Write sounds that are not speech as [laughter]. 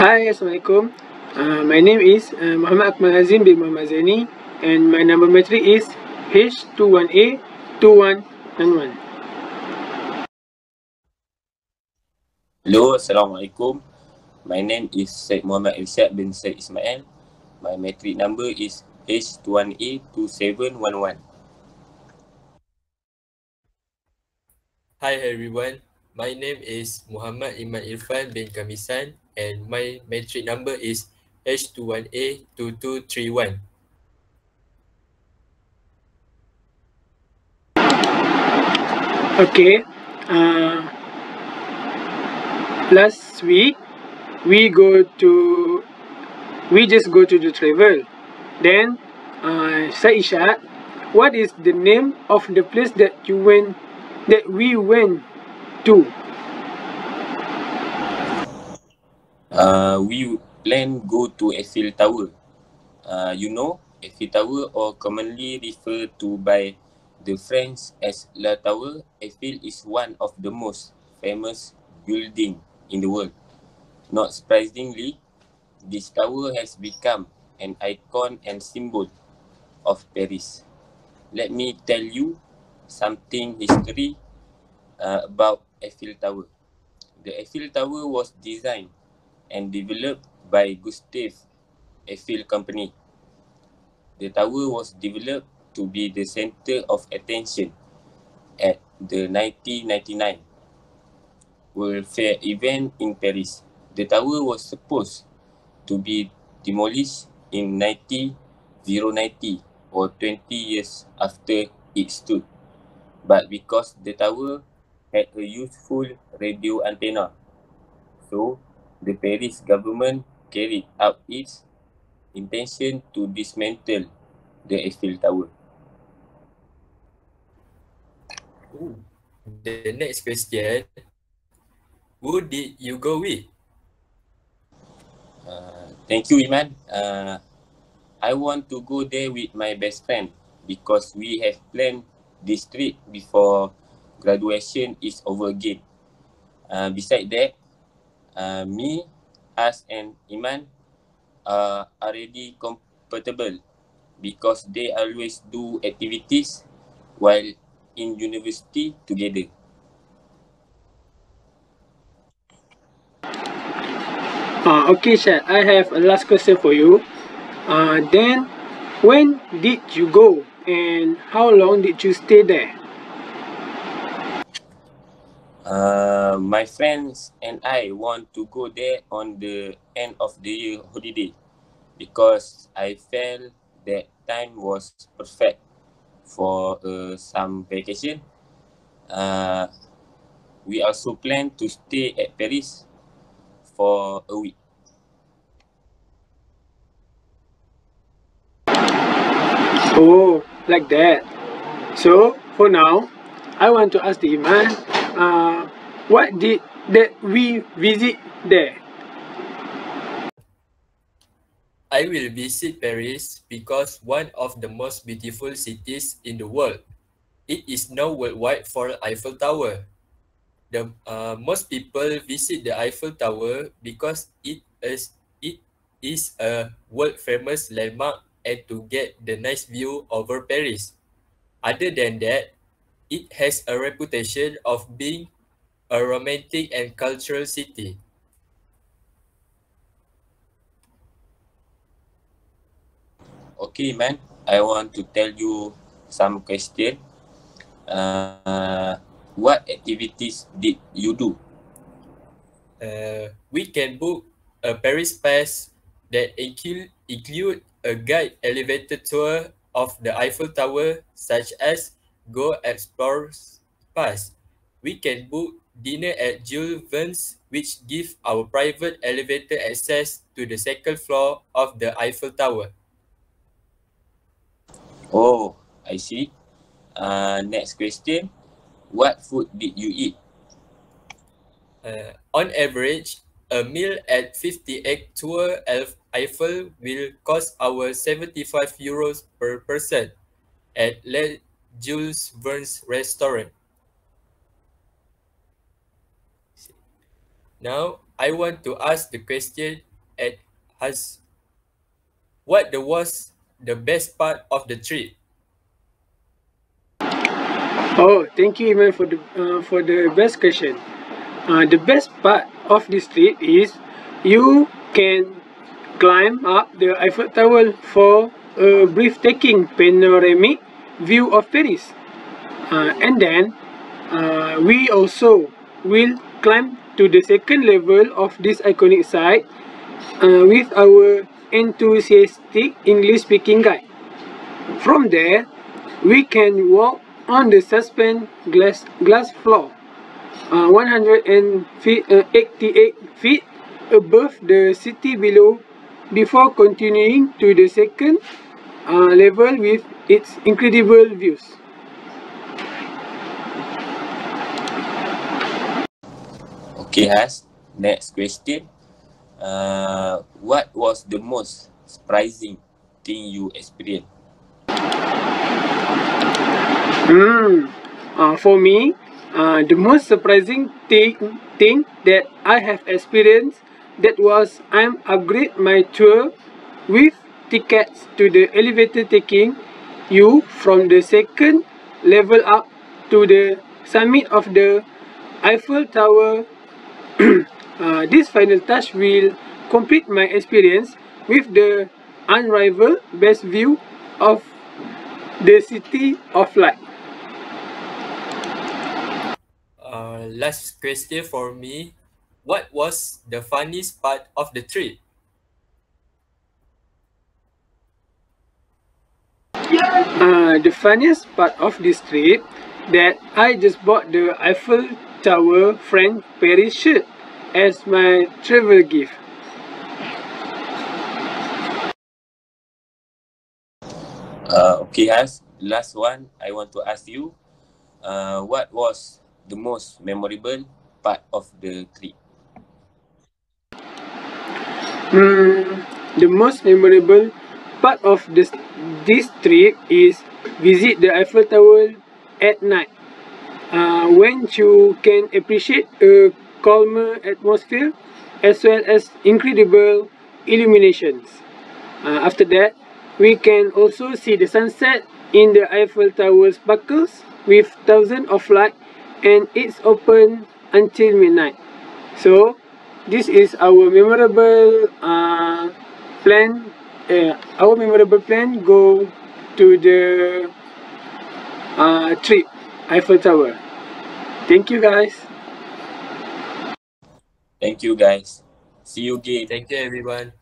Hi, Assalamualaikum. Uh, my name is uh, Muhammad Akmal Azim bin Muhammad Zaini and my number metric is H21A2191. Hello, Assalamualaikum. My name is Syed Muhammad Irsyad bin Syed Ismail. My metric number is H21A2711. Hi everyone, my name is Muhammad Iman Irfan bin Kamisan and my metric number is H21A2231. Okay. Uh, last week we go to we just go to the travel. Then uh, Saisha, what is the name of the place that you went that we went to? Uh, we plan go to Eiffel Tower. Uh, you know, Eiffel Tower or commonly referred to by the French as La Tower, Eiffel is one of the most famous building in the world. Not surprisingly, this tower has become an icon and symbol of Paris. Let me tell you something history uh, about Eiffel Tower. The Eiffel Tower was designed and developed by Gustave Eiffel Company. The tower was developed to be the center of attention at the 1999 World Fair event in Paris. The tower was supposed to be demolished in 1990 or 20 years after it stood. But because the tower had a useful radio antenna, so the Paris government carried out its intention to dismantle the Eiffel Tower. Ooh. The next question, who did you go with? Uh, thank you, Iman. Uh, I want to go there with my best friend because we have planned this trip before graduation is over again. Uh, beside that, uh, me, us and Iman are already compatible because they always do activities while in university together. Uh, okay, Shad, I have a last question for you. Uh, then, when did you go and how long did you stay there? Uh, my friends and I want to go there on the end of the year holiday because I felt that time was perfect for uh, some vacation. Uh, we also plan to stay at Paris for a week. Oh, like that. So, for now, I want to ask the Iman, uh, what did that we visit there? I will visit Paris because one of the most beautiful cities in the world. It is known worldwide for Eiffel Tower. The uh, most people visit the Eiffel Tower because it is it is a world famous landmark and to get the nice view over Paris. Other than that, it has a reputation of being a romantic and cultural city. Okay, man. I want to tell you some question. Uh, what activities did you do? Uh, we can book a Paris pass that include include a guide elevator tour of the Eiffel Tower, such as Go Explore Pass. We can book dinner at Jules Verne's, which give our private elevator access to the second floor of the Eiffel Tower. Oh, I see. Uh, next question. What food did you eat? Uh, on average, a meal at 58 Tour Elf Eiffel will cost our 75 euros per person at Le Jules Verne's restaurant. Now, I want to ask the question at has what the was the best part of the trip? Oh, thank you, Iman, for the uh, for the best question. Uh, the best part of this trip is you can climb up the Eiffel Tower for a breathtaking panoramic view of Paris. Uh, and then uh, we also will climb to the second level of this iconic site uh, with our enthusiastic English speaking guide. From there, we can walk on the suspend glass, glass floor, uh, 188 feet above the city below before continuing to the second uh, level with its incredible views. Okay, Has. Next question. Uh, what was the most surprising thing you experienced? Hmm. Uh, for me, uh, the most surprising thing, thing that I have experienced that was I'm upgrade my tour with tickets to the elevator taking you from the second level up to the summit of the Eiffel Tower. [clears throat] uh, this final touch will complete my experience with the unrivaled best view of the city of light. Uh, last question for me. What was the funniest part of the trip? Uh, the funniest part of this trip that I just bought the Eiffel Tower French Paris shirt as my travel gift. Uh, okay, Has. Last one, I want to ask you, uh, what was the most memorable part of the trip? Hmm, the most memorable part of this this trip is visit the Eiffel Tower at night. Uh, when you can appreciate a calmer atmosphere as well as incredible illuminations. Uh, after that, we can also see the sunset in the Eiffel Tower sparkles with thousands of light and it's open until midnight. So, this is our memorable uh, plan. Uh, our memorable plan go to the uh, trip Eiffel Tower. Thank you guys. Thank you, guys. See you again. Thank you, everyone.